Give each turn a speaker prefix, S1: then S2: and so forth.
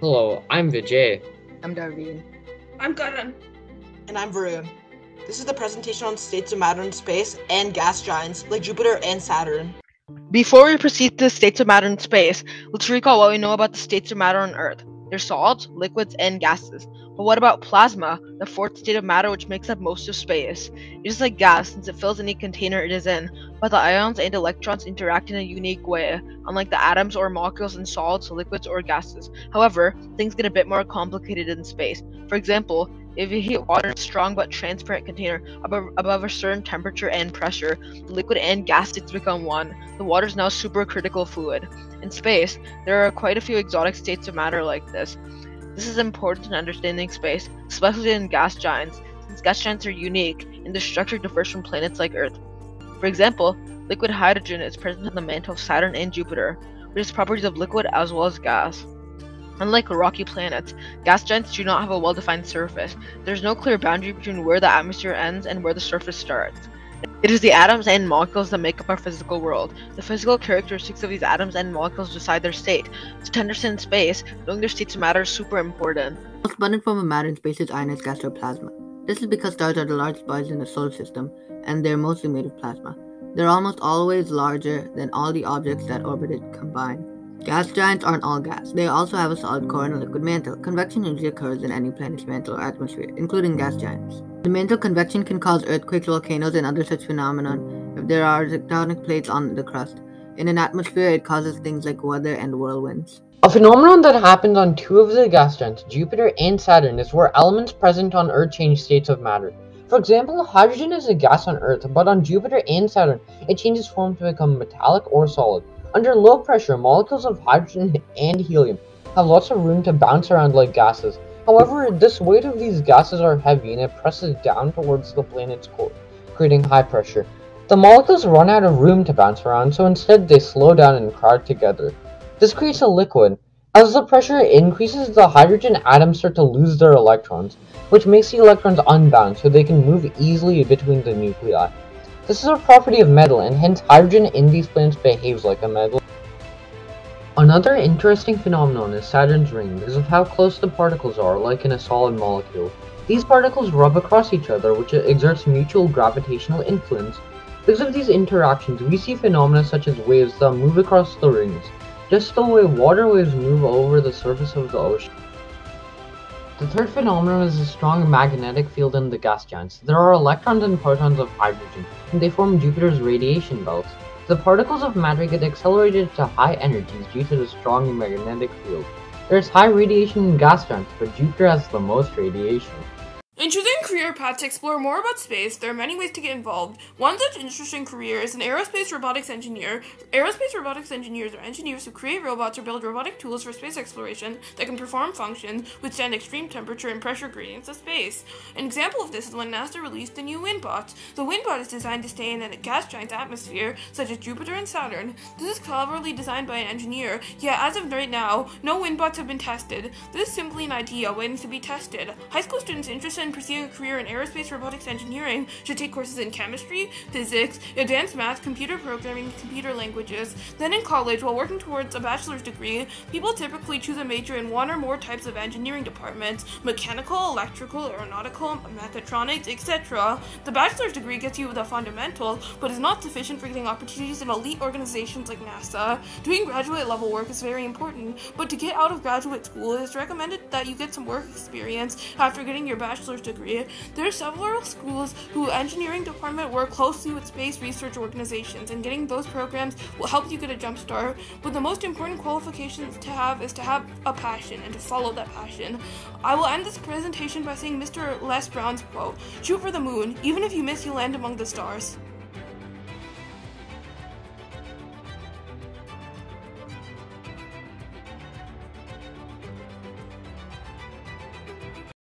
S1: Hello, I'm Vijay.
S2: I'm Dharveen.
S3: I'm Karan.
S4: And I'm Varun. This is the presentation on states of matter in space and gas giants like Jupiter and Saturn.
S2: Before we proceed to the states of matter in space, let's recall what we know about the states of matter on Earth. They're solids, liquids, and gases. But what about plasma, the fourth state of matter which makes up most of space? It is like gas since it fills any container it is in, but the ions and electrons interact in a unique way, unlike the atoms or molecules in solids, liquids, or gases. However, things get a bit more complicated in space. For example, if you heat water in a strong but transparent container above, above a certain temperature and pressure, the liquid and gas states become one. The water is now supercritical fluid. In space, there are quite a few exotic states of matter like this. This is important in understanding space, especially in gas giants, since gas giants are unique and their structure differs from planets like Earth. For example, liquid hydrogen is present in the mantle of Saturn and Jupiter, which has properties of liquid as well as gas. Unlike rocky planets, gas giants do not have a well-defined surface. There is no clear boundary between where the atmosphere ends and where the surface starts. It is the atoms and molecules that make up our physical world. The physical characteristics of these atoms and molecules decide their state. To understand space, knowing their states of matter is super important.
S5: The most abundant form of matter in space is ionized gas or plasma. This is because stars are the largest bodies in the solar system, and they're mostly made of plasma. They're almost always larger than all the objects that orbit it combined. Gas giants aren't all gas. They also have a solid core and a liquid mantle. Convection usually occurs in any planet's mantle or atmosphere, including gas giants. The mantle convection can cause earthquakes, volcanoes, and other such phenomena if there are tectonic plates on the crust. In an atmosphere, it causes things like weather and whirlwinds.
S1: A phenomenon that happens on two of the gas giants, Jupiter and Saturn, is where elements present on Earth change states of matter. For example, hydrogen is a gas on Earth, but on Jupiter and Saturn, it changes form to become metallic or solid. Under low pressure, molecules of hydrogen and helium have lots of room to bounce around like gases. However, this weight of these gases are heavy and it presses down towards the planet's core, creating high pressure. The molecules run out of room to bounce around, so instead they slow down and crowd together. This creates a liquid. As the pressure increases, the hydrogen atoms start to lose their electrons, which makes the electrons unbound so they can move easily between the nuclei. This is a property of metal, and hence hydrogen in these planets behaves like a metal. Another interesting phenomenon is Saturn's ring because of how close the particles are, like in a solid molecule. These particles rub across each other, which exerts mutual gravitational influence. Because of these interactions, we see phenomena such as waves that move across the rings, just the way water waves move over the surface of the ocean. The third phenomenon is a strong magnetic field in the gas giants. There are electrons and protons of hydrogen, and they form Jupiter's radiation belts. The particles of matter get accelerated to high energies due to the strong magnetic field. There is high radiation in gas giants, but Jupiter has the most radiation.
S3: Path to explore more about space, there are many ways to get involved. One such interesting career is an aerospace robotics engineer. Aerospace robotics engineers are engineers who create robots or build robotic tools for space exploration that can perform functions withstand extreme temperature and pressure gradients of space. An example of this is when NASA released the new Windbot. The Windbot is designed to stay in a gas giant's atmosphere, such as Jupiter and Saturn. This is cleverly designed by an engineer, yet as of right now, no Windbots have been tested. This is simply an idea waiting to be tested. High school students interested in pursuing a career in aerospace robotics engineering should take courses in chemistry, physics, advanced math, computer programming, computer languages. Then in college, while working towards a bachelor's degree, people typically choose a major in one or more types of engineering departments mechanical, electrical, aeronautical, mechatronics, etc. The bachelor's degree gets you the fundamental, but is not sufficient for getting opportunities in elite organizations like NASA. Doing graduate level work is very important, but to get out of graduate school, it is recommended that you get some work experience after getting your bachelor's degree, there are several schools whose engineering department work closely with space research organizations, and getting those programs will help you get a jump start. But the most important qualifications to have is to have a passion and to follow that passion. I will end this presentation by saying Mr. Les Brown's quote Shoot for the moon. Even if you miss, you land among the stars.